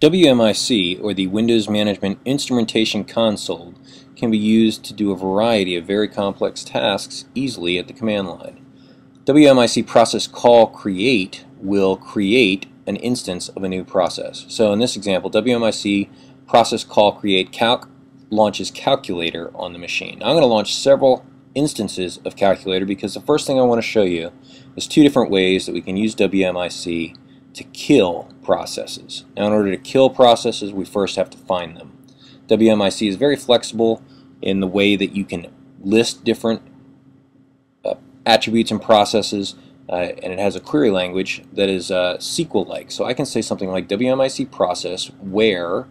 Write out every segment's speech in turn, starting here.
WMIC, or the Windows Management Instrumentation Console, can be used to do a variety of very complex tasks easily at the command line. WMIC process call create will create an instance of a new process. So in this example, WMIC process call create calc launches calculator on the machine. Now I'm going to launch several instances of calculator because the first thing I want to show you is two different ways that we can use WMIC to kill processes. Now in order to kill processes we first have to find them. WMIC is very flexible in the way that you can list different uh, attributes and processes uh, and it has a query language that is uh, SQL-like. So I can say something like WMIC process where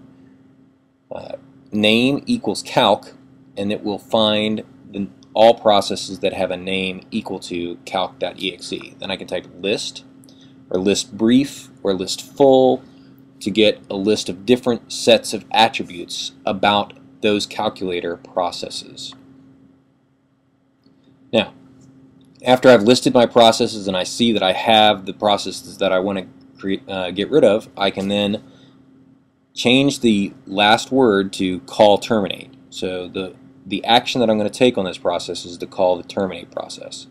uh, name equals calc and it will find the, all processes that have a name equal to calc.exe. Then I can type list or list brief or list full to get a list of different sets of attributes about those calculator processes. Now, after I've listed my processes and I see that I have the processes that I want to uh, get rid of, I can then change the last word to call terminate. So the, the action that I'm going to take on this process is to call the terminate process.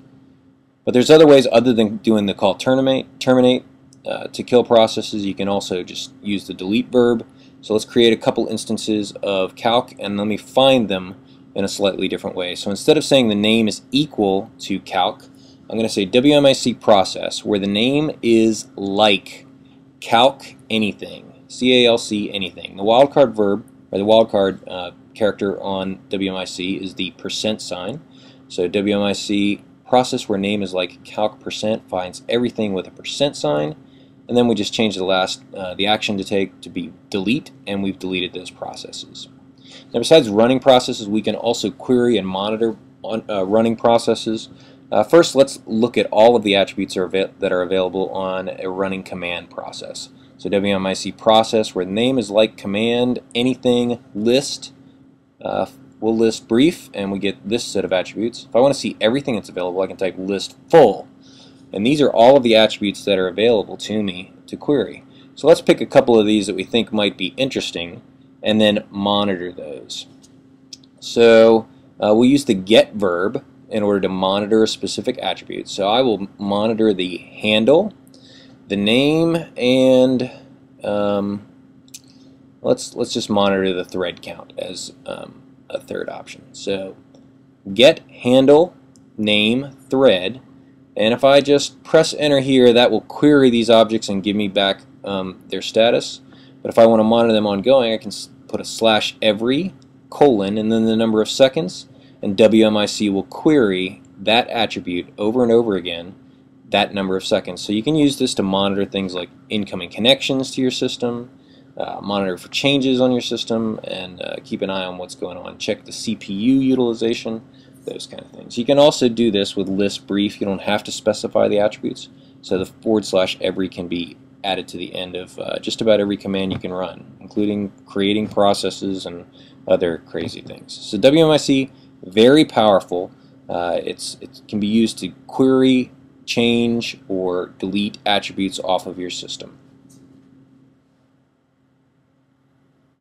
But there's other ways other than doing the call terminate, terminate uh, to kill processes. You can also just use the delete verb. So let's create a couple instances of calc and let me find them in a slightly different way. So instead of saying the name is equal to calc, I'm going to say WMIC process where the name is like calc anything, C-A-L-C anything. The wildcard verb or the wildcard uh, character on WMIC is the percent sign. So WMIC process where name is like calc percent finds everything with a percent sign and then we just change the last uh, the action to take to be delete and we've deleted those processes. Now besides running processes we can also query and monitor on, uh, running processes. Uh, first let's look at all of the attributes are that are available on a running command process. So WMIC process where name is like command anything list uh, we'll list brief and we get this set of attributes. If I want to see everything that's available I can type list full and these are all of the attributes that are available to me to query. So let's pick a couple of these that we think might be interesting and then monitor those. So uh, we'll use the get verb in order to monitor a specific attribute. So I will monitor the handle, the name, and um, let's let's just monitor the thread count as um, a third option. So get handle name thread and if I just press enter here that will query these objects and give me back um, their status but if I want to monitor them ongoing I can put a slash every colon and then the number of seconds and WMIC will query that attribute over and over again that number of seconds. So you can use this to monitor things like incoming connections to your system, uh, monitor for changes on your system, and uh, keep an eye on what's going on. Check the CPU utilization, those kind of things. You can also do this with list brief. You don't have to specify the attributes. So the forward slash every can be added to the end of uh, just about every command you can run, including creating processes and other crazy things. So WMIC, very powerful. Uh, it's, it can be used to query, change, or delete attributes off of your system.